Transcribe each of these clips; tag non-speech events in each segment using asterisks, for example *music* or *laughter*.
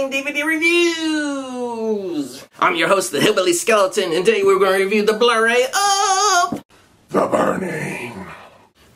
Burning DVD Reviews! I'm your host, the Hillbilly Skeleton, and today we're going to review the Blu-ray of... The Burning.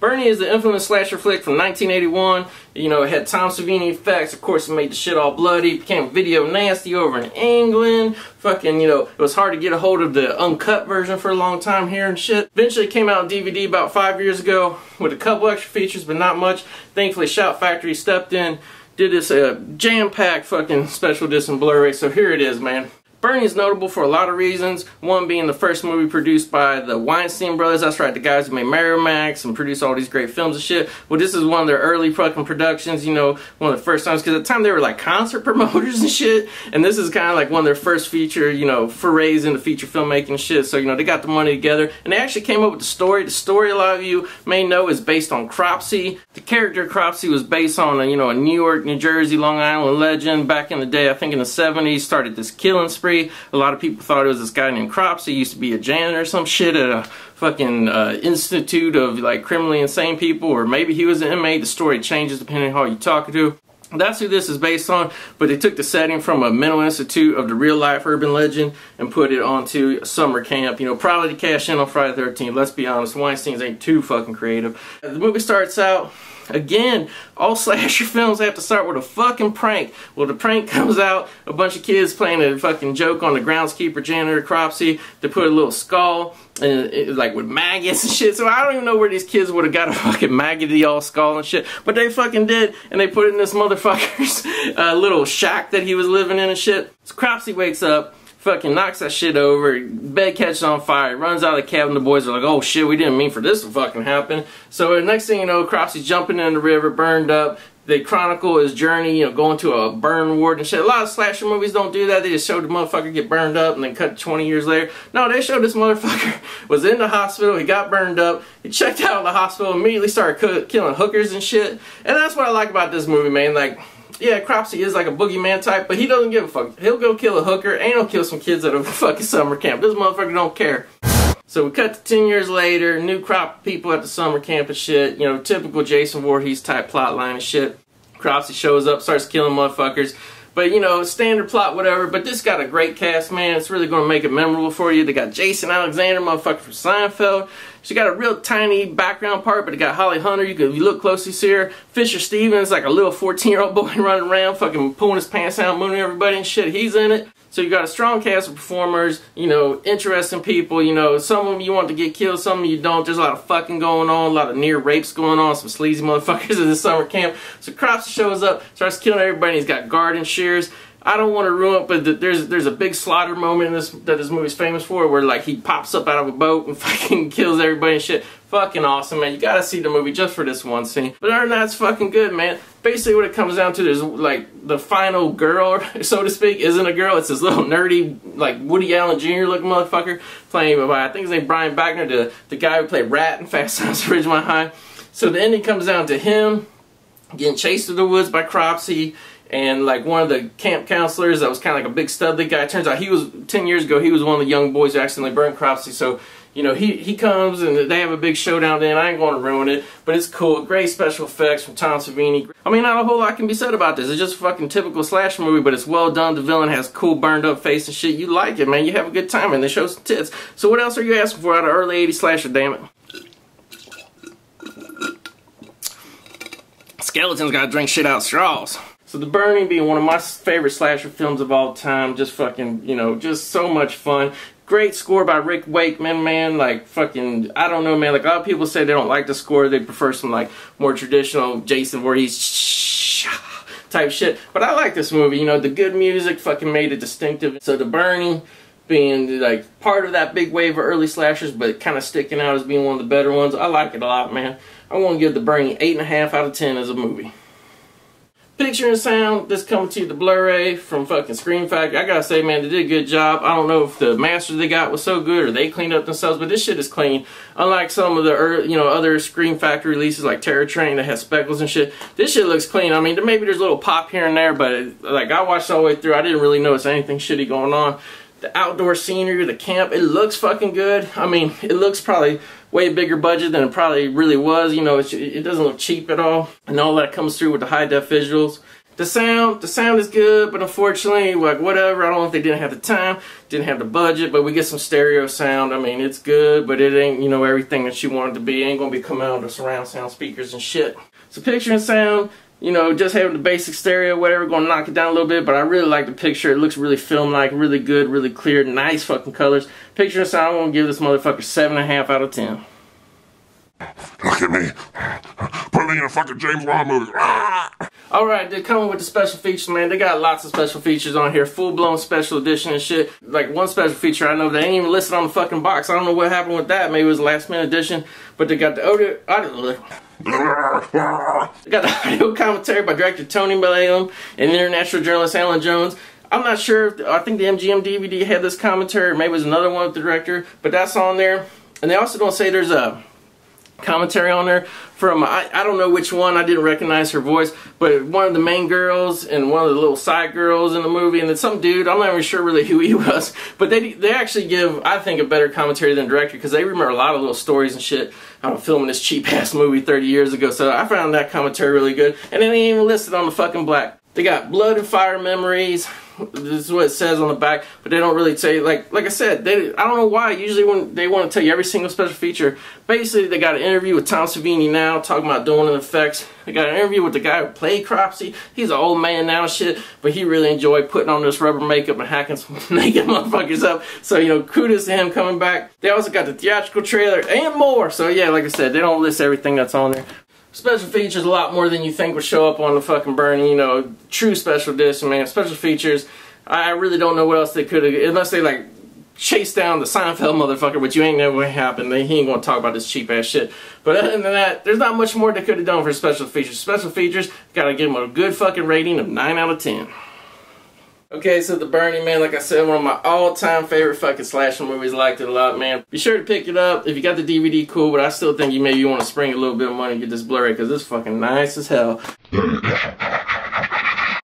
Burning is the infamous slasher flick from 1981. You know, it had Tom Savini effects. Of course, it made the shit all bloody. It became video nasty over in England. Fucking, you know, it was hard to get a hold of the uncut version for a long time here and shit. Eventually, it came out on DVD about five years ago with a couple extra features, but not much. Thankfully, Shout Factory stepped in did this uh, jam-packed fucking special disc and Blu-ray, so here it is, man. Burning is notable for a lot of reasons. One being the first movie produced by the Weinstein brothers. That's right, the guys who made Miramax and produced all these great films and shit. Well, this is one of their early fucking productions, you know, one of the first times. Because at the time they were like concert *laughs* promoters and shit. And this is kind of like one of their first feature, you know, forays into feature filmmaking and shit. So, you know, they got the money together. And they actually came up with the story. The story, a lot of you may know, is based on Cropsy. The character Cropsy was based on, a, you know, a New York, New Jersey, Long Island legend back in the day. I think in the 70s, started this killing spree a lot of people thought it was this guy named Crops. He used to be a janitor or some shit at a fucking uh, institute of like criminally insane people, or maybe he was an inmate. The story changes depending on who you're talking to. That's who this is based on, but they took the setting from a mental institute of the real life urban legend and put it onto a summer camp. You know, probably to cash in on Friday the 13th. Let's be honest, Weinstein's ain't too fucking creative. The movie starts out Again, all *laughs* slasher films have to start with a fucking prank. Well, the prank *laughs* comes out, a bunch of kids playing a fucking joke on the groundskeeper janitor Cropsy. They put a little skull, and it, like with maggots and *laughs* shit. So I don't even know where these kids would have got a fucking maggoty all skull and shit. But they fucking did, and they put it in this motherfucker's uh, little shack that he was living in and shit. So Cropsy wakes up fucking knocks that shit over, bed catches on fire, runs out of the cabin, the boys are like, oh shit, we didn't mean for this to fucking happen. So the next thing you know, Cropsy's jumping in the river, burned up, they chronicle his journey, you know, going to a burn ward and shit. A lot of slasher movies don't do that. They just show the motherfucker get burned up and then cut 20 years later. No, they showed this motherfucker *laughs* was in the hospital. He got burned up. He checked out of the hospital, immediately started killing hookers and shit. And that's what I like about this movie, man. Like, yeah, Cropsy is like a boogeyman type, but he doesn't give a fuck. He'll go kill a hooker and he'll kill some kids at a *laughs* fucking summer camp. This motherfucker don't care. So we cut to 10 years later, new crop people at the summer camp and shit. You know, typical Jason Voorhees type plot line and shit. Cropsy shows up, starts killing motherfuckers. But you know, standard plot, whatever. But this got a great cast, man. It's really going to make it memorable for you. They got Jason Alexander, motherfucker from Seinfeld. She got a real tiny background part, but it got Holly Hunter. You can, you look closely, see her. Fisher Stevens, like a little 14-year-old boy *laughs* running around, fucking pulling his pants out, mooning everybody and shit. He's in it. So you got a strong cast of performers, you know, interesting people, you know, some of them you want to get killed, some of them you don't. There's a lot of fucking going on, a lot of near rapes going on, some sleazy motherfuckers *laughs* in the summer camp. So Crops shows up, starts killing everybody, he's got garden shears. I don't want to ruin it, but there's there's a big slaughter moment in this that this movie's famous for, where like he pops up out of a boat and *laughs* fucking kills everybody and shit. Fucking awesome, man. You gotta see the movie just for this one scene. But other than that, it's fucking good, man. Basically, what it comes down to is like the final girl, *laughs* so to speak, isn't a girl. It's this little nerdy, like Woody Allen Jr. looking motherfucker playing by I think his name Brian Backer, the the guy who played Rat in Fast Times at Ridgemont High. So the ending comes down to him getting chased through the woods by Cropsy and like one of the camp counselors that was kind of like a big studly guy. Turns out he was 10 years ago. He was one of the young boys who accidentally burned Cropsy. So you know he he comes and they have a big showdown. Then I ain't going to ruin it, but it's cool. Great special effects from Tom Savini. I mean, not a whole lot can be said about this. It's just a fucking typical slash movie, but it's well done. The villain has cool burned up face and shit. You like it, man. You have a good time, and they show some tits. So what else are you asking for out of early 80s slasher? Damn it. Skeletons gotta drink shit out straws. So The Burning being one of my favorite slasher films of all time, just fucking, you know, just so much fun. Great score by Rick Wakeman, man. Like fucking, I don't know, man. Like a lot of people say they don't like the score. They prefer some like more traditional Jason Voorhees type shit. But I like this movie. You know, the good music fucking made it distinctive. So The Burning being like part of that big wave of early slashers, but kind of sticking out as being one of the better ones. I like it a lot, man. I want to give The Burning eight and a half out of ten as a movie. Picture and sound, this coming to you the Blu-ray from fucking Scream Factory. I gotta say, man, they did a good job. I don't know if the master they got was so good or they cleaned up themselves, but this shit is clean. Unlike some of the, early, you know, other Scream Factory releases like Terror Train that has speckles and shit, this shit looks clean. I mean, maybe there's a little pop here and there, but like I watched all the way through, I didn't really notice anything shitty going on the outdoor scenery, the camp, it looks fucking good. I mean, it looks probably way bigger budget than it probably really was. You know, it doesn't look cheap at all. And all that comes through with the high def visuals. The sound, the sound is good, but unfortunately, like whatever. I don't know if they didn't have the time, didn't have the budget, but we get some stereo sound. I mean, it's good, but it ain't you know everything that she wanted to be. It ain't gonna be coming out of the surround sound speakers and shit. So picture and sound, you know, just having the basic stereo, whatever, gonna knock it down a little bit. But I really like the picture. It looks really film-like, really good, really clear, nice fucking colors. Picture and sound, I'm gonna give this motherfucker seven and a half out of ten. Look at me. Put me in a fucking James Bond movie. Ah! Alright, they're coming with the special features, man. They got lots of special features on here. Full blown special edition and shit. Like one special feature I know they ain't even listed on the fucking box. I don't know what happened with that. Maybe it was last minute edition. But they got the audio, audio they got the audio commentary by director Tony Maylam and international journalist Alan Jones. I'm not sure if, I think the MGM DVD had this commentary, maybe it was another one with the director, but that's on there. And they also don't say there's a commentary on there from I, I don't know which one I didn't recognize her voice but one of the main girls and one of the little side girls in the movie and then some dude I'm not even sure really who he *laughs* was but they they actually give I think a better commentary than director because they remember a lot of little stories and shit of filming this cheap ass movie 30 years ago so I found that commentary really good and it ain't even listed on the fucking black they got blood and fire memories this is what it says on the back, but they don't really say like like I said. They I don't know why. Usually when they want to tell you every single special feature, basically they got an interview with Tom Savini now talking about doing the effects. They got an interview with the guy who played Cropsy. He's an old man now, shit, but he really enjoyed putting on this rubber makeup and hacking some *laughs* naked motherfuckers up. So you know, kudos to him coming back. They also got the theatrical trailer and more. So yeah, like I said, they don't list everything that's on there special features a lot more than you think would show up on the fucking Burning, you know, true special edition, man. Special features, I really don't know what else they could have, unless they like chase down the Seinfeld motherfucker, which you ain't never gonna happen. He ain't gonna talk about this cheap ass shit. But other than that, there's not much more they could have done for special features. Special features, gotta give them a good fucking rating of 9 out of 10. Okay, so The Burning Man, like I said, one of my all-time favorite fucking slasher movies. Liked it a lot, man. Be sure to pick it up. If you got the DVD, cool, but I still think you maybe want to spring a little bit of money and get this Blu-ray because it's fucking nice as hell. *laughs*